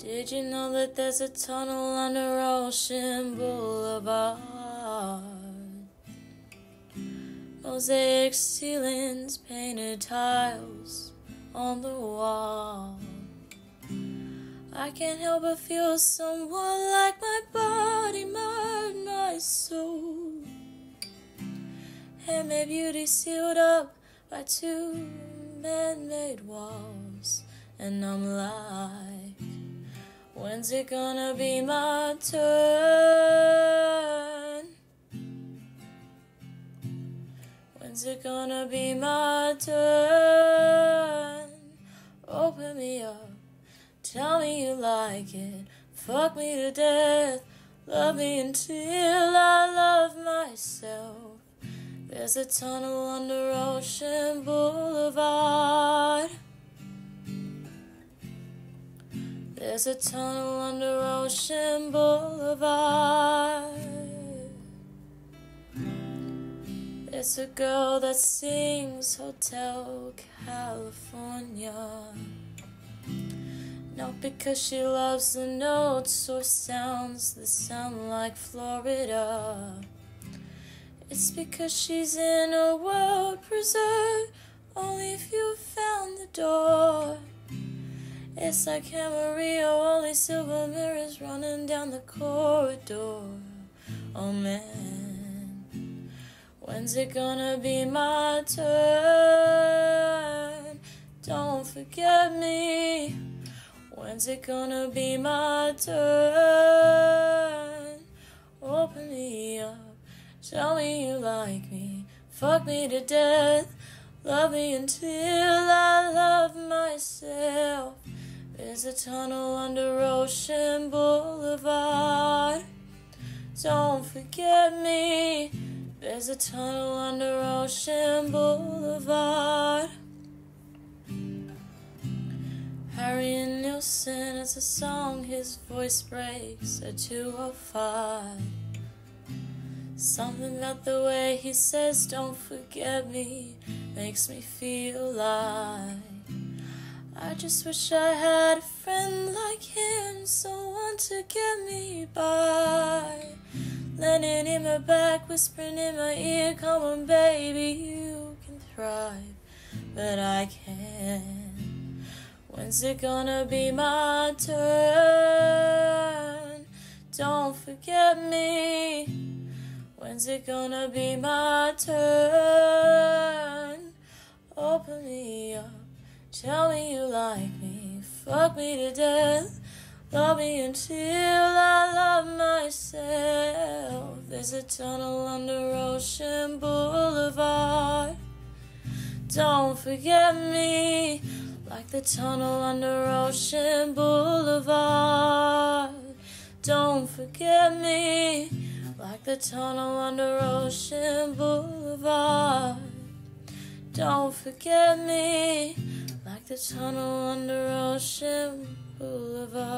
Did you know that there's a tunnel under Ocean hmm. Boulevard? Mosaic ceilings, painted tiles on the wall. I can't help but feel somewhat like my body, my, my soul. And my beauty sealed up by two man made walls. And I'm like, when's it gonna be my turn? When's it gonna be my turn? Open me up, tell me you like it, fuck me to death, love me until I love myself. There's a tunnel under Ocean Boulevard. There's a tunnel under Ocean Boulevard. There's a girl that sings Hotel California. Not because she loves the notes or sounds that sound like Florida. It's because she's in a world preserved only if you found the door. It's like Camarillo, only silver mirrors running down the corridor. Oh man, when's it gonna be my turn? Don't forget me. When's it gonna be my turn? Open me up, tell me you like me, fuck me to death, love me until I love myself. There's a tunnel under Ocean Boulevard. Don't forget me. There's a tunnel under Ocean Boulevard. Harry Nilsson has a song, his voice breaks at 205. Something about the way he says, Don't forget me, makes me feel like. Just wish I had a friend like him, someone to get me by. Leaning in my back, whispering in my ear, come on, baby, you can thrive, but I can't. When's it gonna be my turn? Don't forget me. When's it gonna be my turn? Open me up. Tell me, fuck me to death, love me until I love myself. There's a tunnel under Ocean Boulevard. Don't forget me, like the tunnel under Ocean Boulevard. Don't forget me, like the tunnel under Ocean Boulevard. Don't forget me the tunnel under Ocean Boulevard.